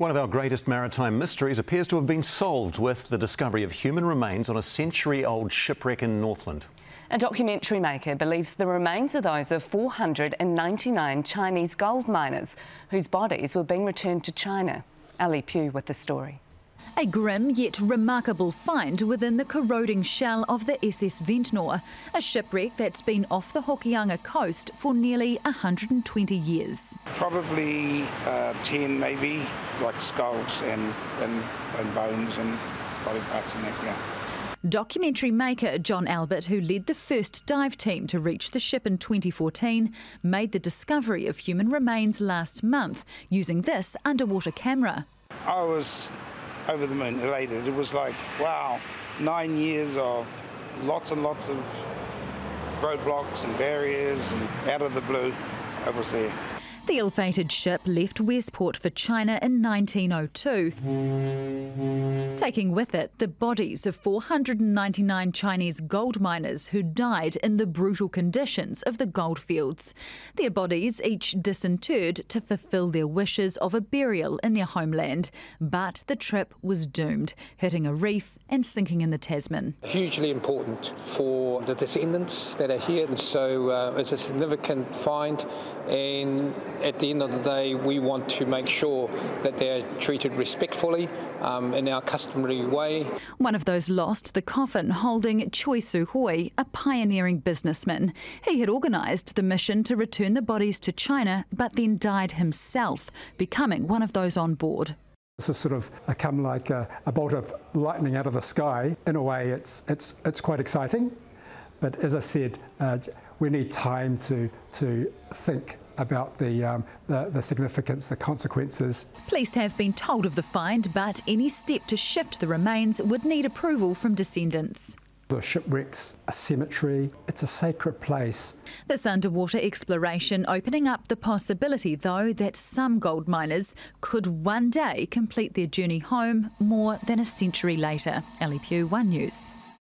One of our greatest maritime mysteries appears to have been solved with the discovery of human remains on a century old shipwreck in Northland. A documentary maker believes the remains are those of 499 Chinese gold miners whose bodies were being returned to China. Ali Pugh with the story. A grim yet remarkable find within the corroding shell of the SS Ventnor, a shipwreck that's been off the Hokianga coast for nearly 120 years. Probably uh, 10 maybe, like skulls and, and, and bones and body parts and that, yeah. Documentary maker John Albert, who led the first dive team to reach the ship in 2014, made the discovery of human remains last month using this underwater camera. I was over the moon, elated. It was like, wow, nine years of lots and lots of roadblocks and barriers, and out of the blue, I was there. The ill-fated ship left Westport for China in 1902, taking with it the bodies of 499 Chinese gold miners who died in the brutal conditions of the goldfields. Their bodies each disinterred to fulfill their wishes of a burial in their homeland, but the trip was doomed, hitting a reef and sinking in the Tasman. Hugely important for the descendants that are here, and so uh, it's a significant find and at the end of the day, we want to make sure that they're treated respectfully um, in our customary way. One of those lost the coffin holding Choie Sew Hoy, a pioneering businessman. He had organised the mission to return the bodies to China, but then died himself, becoming one of those on board. This has sort of come like a, a bolt of lightning out of the sky. In a way, it's, it's, it's quite exciting. But as I said, uh, we need time to, to think about the, um, the, the significance, the consequences. Police have been told of the find, but any step to shift the remains would need approval from descendants. The shipwreck's a cemetery, it's a sacred place. This underwater exploration opening up the possibility, though, that some gold miners could one day complete their journey home more than a century later. Ali Pugh, One News.